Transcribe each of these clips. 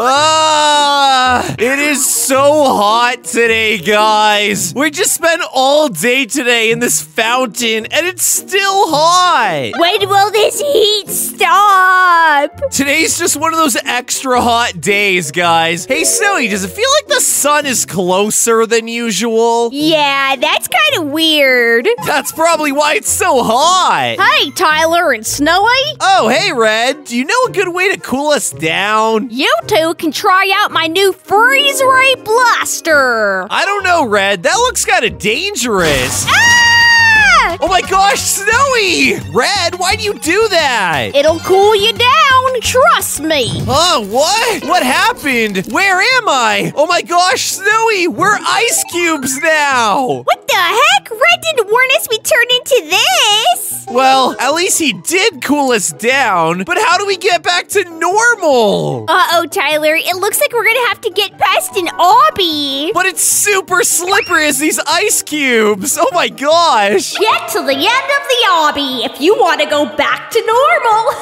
Oh! Ah, it is so hot today, guys. We just spent all day today in this fountain, and it's still hot. When will this heat stop? Today's just one of those extra hot days, guys. Hey, Snowi, does it feel like the sun is closer than usual? Yeah, that's kind of weird. That's probably why it's so hot. Hey, Tyler and Snowi. Oh, hey, Red. Do you know a good way to cool us down? You two can try out my new freeze ray blaster. I don't know, Red. That looks kind of dangerous. Ah! Oh my gosh, Snowi! Red, why do you do that? It'll cool you down. Trust me. Huh, what? What happened? Where am I? Oh my gosh, Snowi, we're ice cubes now! What the heck? Red didn't warn us we'd turn into this. Well, at least he did cool us down, but how do we get back to normal? Uh-oh, Tyler. It looks like we're gonna have to get past an obby. But it's super slippery as these ice cubes! Oh my gosh! Get to the end of the obby if you want to go back to normal.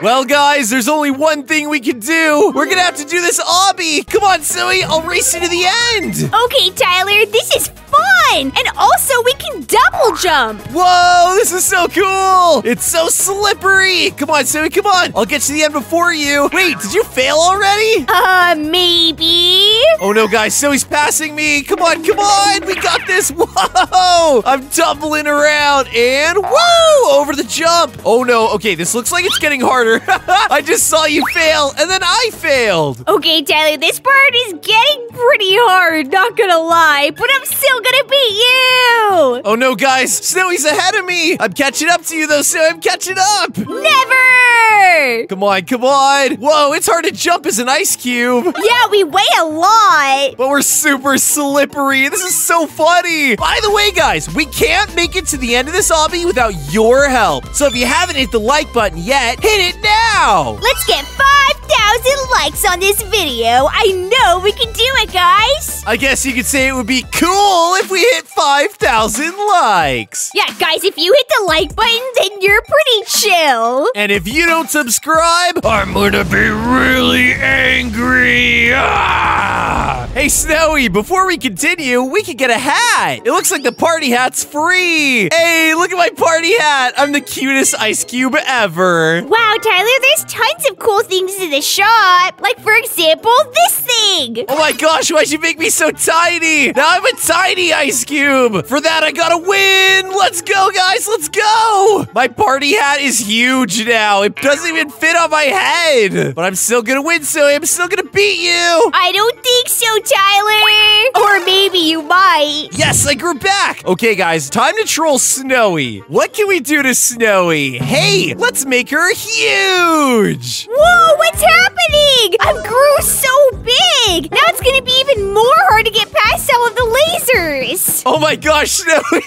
Well, guys, there's only one thing we can do. We're gonna have to do this obby. Come on, Snowi, I'll race you to the end. okay, Tyler, this is fun. And also, we can double jump. Whoa, this is so cool! It's so slippery! Come on, Snowi, come on! I'll get to the end before you! Wait, did you fail already? Uh, maybe. Oh no, guys, Snowi's passing me! Come on, come on! We got this! Whoa! I'm doubling around and whoa! Over the jump! Oh no, okay, this looks like it's getting harder. I just saw you fail, and then I failed! Okay, Tyler, this part is getting pretty hard, not gonna lie, but I'm still gonna beat you. Oh no, guys, Snowi's ahead of me! I'm catching up to you though, Snowi, I'm catching up! Never! Come on, come on! Whoa, it's hard to jump as an ice cube! Yeah, we weigh a lot. But we're super slippery. This is so funny. By the way, guys, we can't make it to the end of this obby without your help. So if you haven't hit the like button yet, hit it now. Let's get 5,000 likes on this video. I know we can do it, guys. I guess you could say it would be cool if we hit 5,000 likes. Yeah, guys, if you hit the like button, then you're pretty chill. And if you don't subscribe, I'm gonna be really angry. Ah! Hey, Snowi, before we continue, we could get a hat. It looks like the party hat's free. Hey, look at my party hat. I'm the cutest ice cube ever. Wow, Tyler, there's tons of cool things in the shop. Like, for example, this thing. Oh my gosh, why'd you make me so tiny? Now I'm a tiny ice cube. For that, I gotta win. Let's go, guys. Let's go. My party hat is huge now. It doesn't even fit on my head. But I'm still gonna win, so I'm still gonna beat you. I don't think so, Tyler. Or maybe you might. Yes, I grew back. Okay, guys, time to troll Snowi. What can we do to Snowi? Hey, let's make her huge. Whoa, what's happening? I grew so big. Now it's gonna be even more hard to get past all of the lasers. Oh my gosh, Snowi.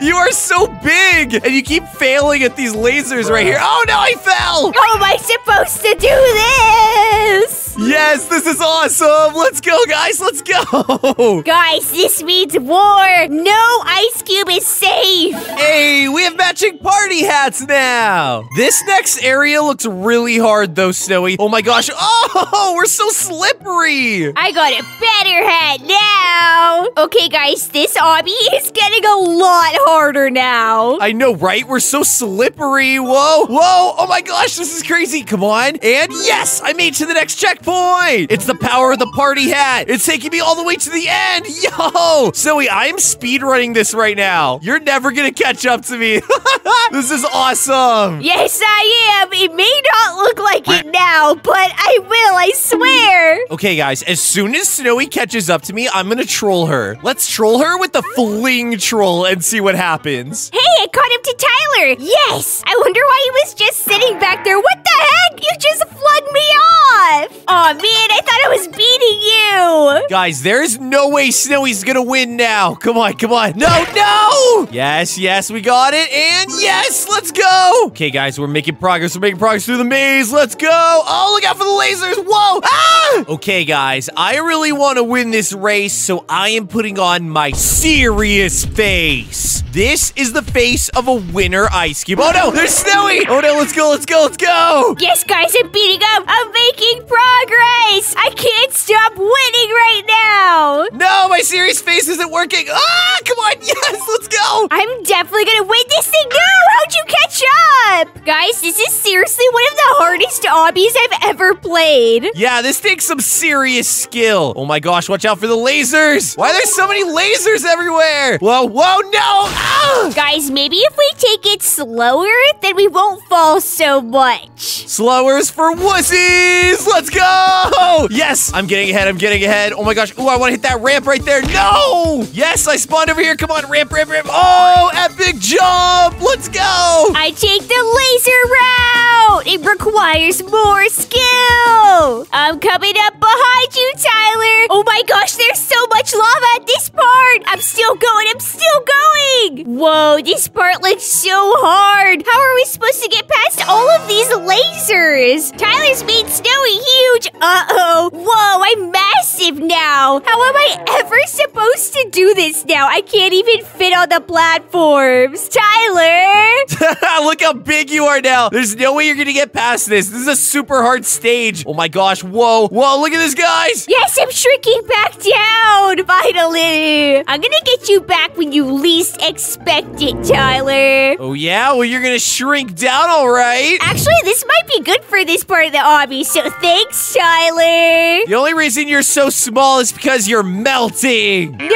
you are so big. And you keep failing at these lasers right here. Oh no, I fell. How am I supposed to do this? Yes, this is awesome. Let's go, guys. Let's go. Guys, this means war. No ice cube is safe. Hey, we have matching party hats now. This next area looks really hard, though, Snowi. Oh my gosh. Oh, we're so slippery. I got a better hat now. Okay, guys, this obby is getting a lot harder now. I know, right? We're so slippery. Whoa, whoa. Oh my gosh, this is crazy. Come on. And yes, I made it to the next checkpoint. Boy, it's the power of the party hat. It's taking me all the way to the end. Yo, Zoe, I am speedrunning this right now. You're never going to catch up to me. this is awesome. Yes, I am. It may not look like it now, but I will, I swear. Okay, guys, as soon as Snowi catches up to me, I'm going to troll her. Let's troll her with the fling troll and see what happens. Hey, I caught him to Tyler. Yes. I wonder why he was just sitting back there. What the heck? Aw, man, I thought I was beating you. Guys, there's no way Snowi's gonna win now. Come on, come on. No, no! Yes, yes, we got it. And yes, let's go. Okay, guys, we're making progress. We're making progress through the maze. Let's go. Oh, look out for the lasers. Whoa. Ah! Okay, guys, I really want to win this race, so I am putting on my serious face. This is the face of a winter ice cube. Oh no, there's Snowi! Oh no, let's go, let's go, let's go! Yes, guys, I'm beating up! I'm making progress! I can't stop winning right now! No, my serious face isn't working! Ah, come on, yes, let's go! I'm definitely gonna win this thing! No, how'd you catch up? Guys, this is seriously one of ever played. Yeah, this takes some serious skill. Oh my gosh, watch out for the lasers. Why are there so many lasers everywhere? Whoa, whoa, no! Ah! Guys, maybe if we take it slower, then we won't fall so much. Slowers for wussies! Let's go! Yes, I'm getting ahead, I'm getting ahead. Oh my gosh, ooh, I want to hit that ramp right there. No! Yes, I spawned over here. Come on, ramp, ramp, ramp. Oh, epic jump! Let's go! I take the laser route. It requires more skill. I'm coming up behind you, Tyler. Oh my gosh, there's so much lava at this part. I'm still going. I'm still going. Whoa, this part looks so hard. How are we supposed to get past all of these lasers? Tyler's made Snowi huge. Uh-oh. Whoa, I'm massive now. How am I ever supposed to do this now? I can't even fit on the platforms. Tyler! Look how big you are now. There's no way you're gonna get past this. This is a super hard stage. Oh my gosh, whoa, whoa, look at this, guys. Yes, I'm shrinking back down, finally. I'm gonna get you back when you least expect it, Tyler. Oh yeah? Well, you're gonna shrink down, all right. Actually, this might be good for this part of the obby, so thanks, Tyler. The only reason you're so small is because you're melting. No!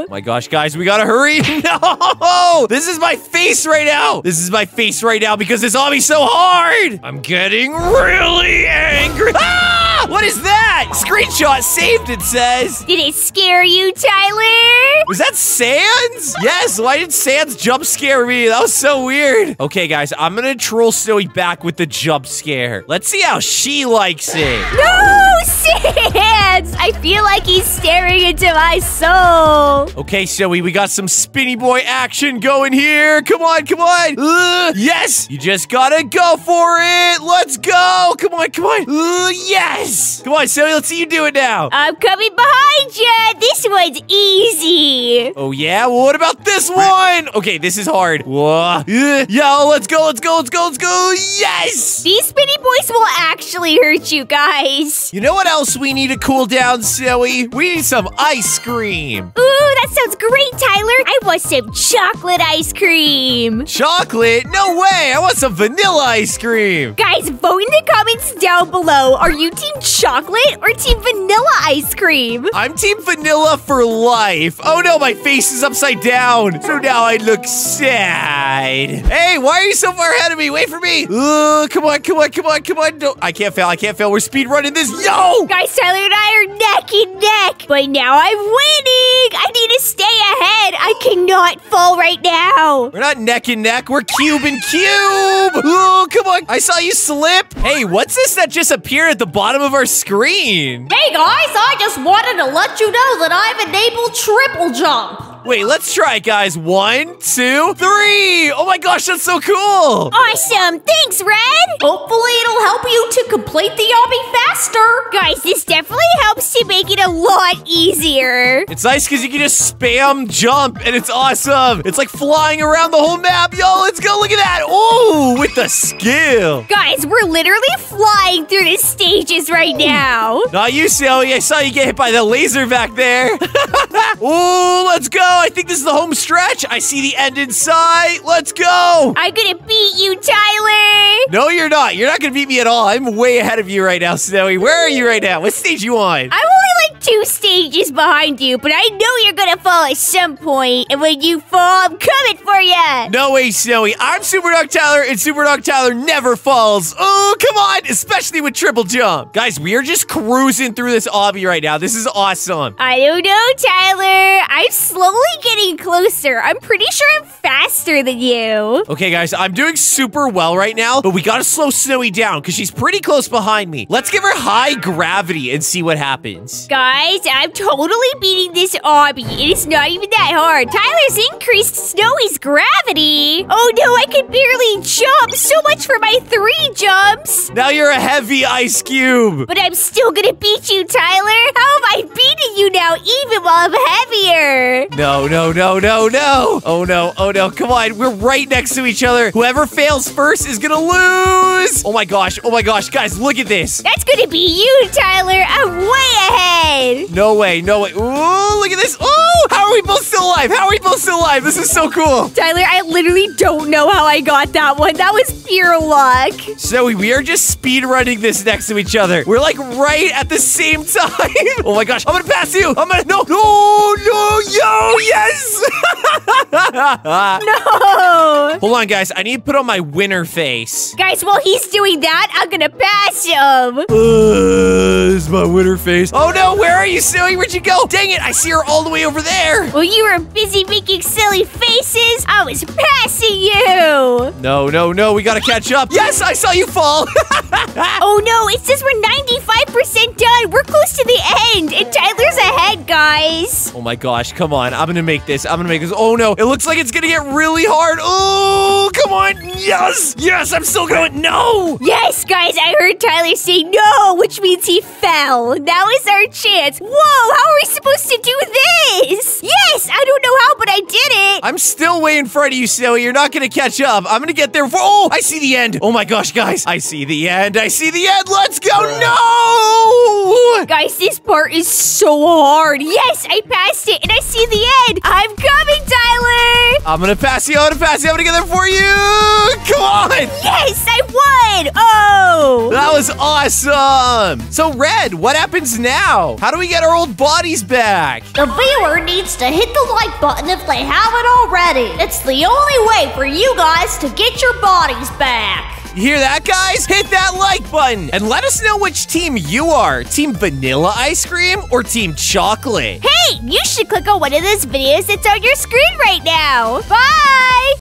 Oh my gosh, guys, we gotta hurry. No! This is my face right now. This is my face right now because this obby's so hard. I'm getting really angry. Ah! What is that? Screenshot saved, it says. Did it scare you, Tyler? Was that Sans? Yes, why did Sans jump scare me? That was so weird. Okay, guys, I'm gonna troll Snowi back with the jump scare. Let's see how she likes it. No, Sans! I feel like he's staring into my soul. Okay, Snowi, we got some spinny boy action going here. Come on, come on. Uh, yes, you just gotta go for it. Let's go. Come on, come on. Uh, yes. Come on, Snowi, let's see you do it now. I'm coming behind you. This one's easy. Oh, yeah? Well, what about this one? Okay, this is hard. Whoa. Yo, let's go, let's go, let's go, let's go. Yes! These spinny boys will actually hurt you guys. You know what else we need to cool down, Zoe? We need some ice cream. Ooh, that sounds great, Tyler. I want some chocolate ice cream. Chocolate? No way! I want some vanilla ice cream. Guys, vote in the comments down below. Are you team chocolate or team vanilla ice cream? I'm team vanilla for life. Oh no, my face is upside down. So now I look sad. Hey, why are you so far ahead of me? Wait for me. Uh, come on, come on, come on, come on. No, I can't fail. I can't fail. We're speed running this. Yo! Guys, Tyler and I are neck and neck. But now I'm winning. I need to stay ahead. I cannot fall right now. We're not neck and neck. We're cube and cube. Oh, come on. I saw you slip. Hey, what's this that just appeared at the bottom of our screen? Hey guys, I just wanted to let you know that I've enabled triple jump. Wait, let's try it, guys. One, two, three. Oh my gosh, that's so cool. Awesome. Thanks, Red. Hopefully it'll help you to complete the obby faster. Guys, this definitely helps to make it a lot easier. It's nice because you can just spam jump and it's awesome. It's like flying around the whole map. Yo, let's go. Look at that. Oh, with the skill. Guys, we're literally flying through the stages right now. Not you, Sally. I saw you get hit by the laser back there. oh, let's go. I think this is the home stretch. I see the end in sight. Let's go. I'm gonna beat you, Tyler. No, you're not. You're not going to beat me at all. I'm way ahead of you right now, Snowi. Where are you right now? What stage you on? I'm only two stages behind you, but I know you're gonna fall at some point, and when you fall, I'm coming for you. No way, Snowi. I'm Super Dog Tyler, and Super Dog Tyler never falls. Oh, come on, especially with triple jump. Guys, we are just cruising through this obby right now. This is awesome. I don't know, Tyler. I'm slowly getting closer. I'm pretty sure I'm faster than you. Okay, guys, I'm doing super well right now, but we gotta slow Snowi down because she's pretty close behind me. Let's give her high gravity and see what happens. Guys, I'm totally beating this obby. It is not even that hard. Tyler's increased Snowi's gravity. Oh no, I can barely jump. So much for my three jumps. Now you're a heavy ice cube. But I'm still gonna beat you, Tyler. How am I beating you now, even while I'm heavier? No, no, no, no, no. Oh no, oh no, come on. We're right next to each other. Whoever fails first is gonna lose. Oh my gosh, oh my gosh, guys, look at this. That's gonna be you, Tyler. I'm way ahead. No way, no way. Ooh, look at this. Ooh, how are we both still alive? How are we both still alive? This is so cool. Tyler, I literally don't know how I got that one. That was pure luck. Zoe, we are just speed running this next to each other. We're like right at the same time. oh my gosh, I'm gonna pass you. I'm gonna no, no, no, yo, yes. No. Hold on, guys. I need to put on my winner face. Guys, while he's doing that, I'm gonna pass him. Uh, this is my winner face. Oh no, where are you, Zoe? Where'd you go? Dang it, I see her all the way over there. While you were busy making silly faces, I was passing you. No, no, no, we gotta catch up. Yes, I saw you fall. Oh no, it says we're 95% done. We're close to the end, and Tyler's ahead, guys. oh my gosh, come on. I'm gonna make this. I'm gonna make this. Oh no, it looks like it's gonna get really hard. Oh, come on. Yes, yes, I'm still going. No. Yes, guys, I heard Tyler say no, which means he fell. Now is our chance. Whoa, how are we supposed to do this? Yes, I don't know how, but I did it. I'm still way in front of you, Zoe. You're not gonna catch up. I'm gonna get there before. Oh, I see the end. Oh my gosh, guys. I see the end. I see the end. Let's go. No. Guys, this part is so hard. Yes, I passed it, and I see the end. I'm coming, Tyler. I'm gonna pass you. I'm gonna pass you. I'm gonna get there for you. Come on. Yes, I won. Oh. That was awesome. So, Red, what happens now? How do we get our old bodies back? The viewer needs to hit the like button if they haven't already. It's the only way for you guys to get your bodies back. You hear that, guys? Hit that like button and let us know which team you are. Team Vanilla Ice Cream or Team Chocolate? Hey, you should click on one of those videos that's on your screen right now. Bye.